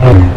Amen.